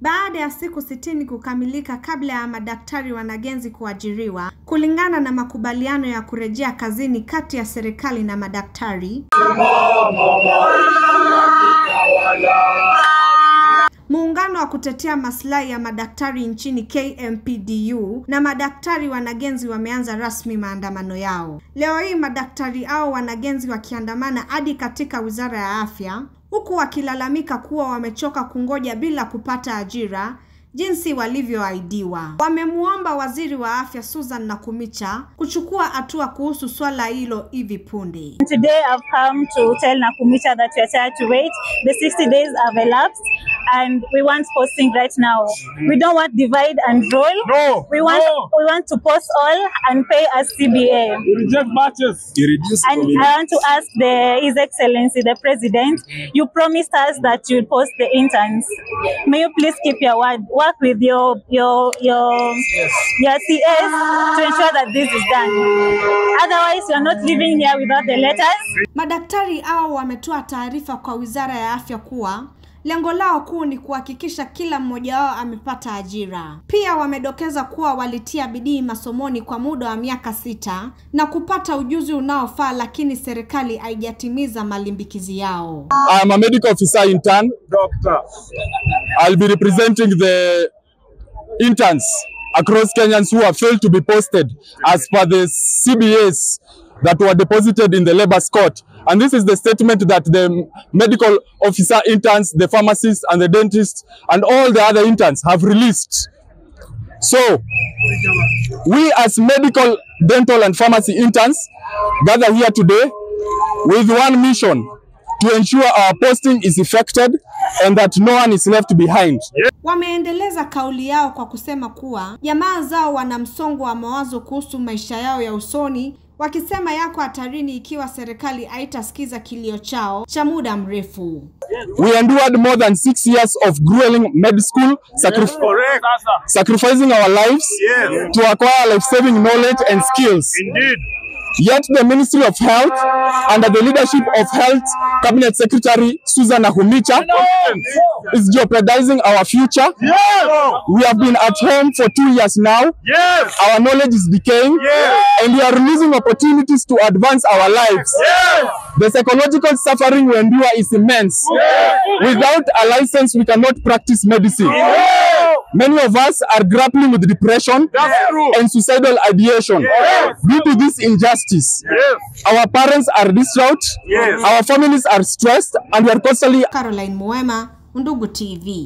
baada ya siku sitini kukamilika kabla ya madaktari wanagenzi kuajiriwa kulingana na makubaliano ya kurejea kazini kati ya serikali na madaktari. Muungano wa kutetea maslahi ya madaktari nchini KMPDU na madaktari wanagenzi wameanza rasmi maandamano yao. Leo hii madaktari hao wanagenzi wakiandamana hadi katika Wizara ya Afya huku wakilalamika kuwa wamechoka kungoja bila kupata ajira jinsi walivyoahidiwa. Wamemwomba Waziri wa Afya Susan Nakumicha kuchukua hatua kuhusu swala hilo hivi punde. Today I've come to tell Nakumicha that we are tired to wait. The 60 days have elapsed and we want posting right now. We don't want divide and rule. No, We want no. we want to post all and pay as CBA. We reject matches. You reduce And I want to ask the His Excellency the President, mm. you promised us that you'll post the interns. May you please keep your word. Work with your your your your CS to ensure that this is done. Otherwise, you're not living here without the letters. Madaktari hao wametoa taarifa kwa Wizara ya Afya kuwa lengo lao kuu ni kuhakikisha kila mmoja wao amepata ajira. Pia wamedokeza kuwa walitia bidii masomoni kwa muda wa miaka sita na kupata ujuzi unaofaa, lakini serikali haijatimiza malimbikizi yao. I'm a medical officer intern. Doctor. I'll be representing the interns across Kenyans who have failed to be posted as per the CBAs that were deposited in the labour court. And this is the statement that the medical officer interns, the pharmacists and the dentists and all the other interns have released. So, we as medical, dental and pharmacy interns gather here today with one mission to ensure our posting is effected and that no one is left behind. Wameendeleza kauli yao kwa kusema kuwa jamaa zao wana msongo wa mawazo kuhusu maisha yao ya usoni, wakisema yako hatarini ikiwa serikali haitasikiza kilio chao cha muda mrefu. We endured more than six years of grueling med school, sacrif- Correct. sacrificing our lives Yes. to acquire life-saving knowledge and skills. Indeed. Yet the Ministry of Health, under the leadership of Health Cabinet Secretary Susan Nakhumicha, is jeopardizing our future. Yes. We have been at home for two years now. Yes. Our knowledge is decaying, Yes. and we are losing opportunities to advance our lives. The psychological suffering we endure is immense. Without a license, we cannot practice medicine. Many of us are grappling with depression That's and suicidal ideation Yes. due to this injustice. Yes. Our parents are distraught, Yes. our families are stressed, and we are constantly Caroline Muema, Undugu TV.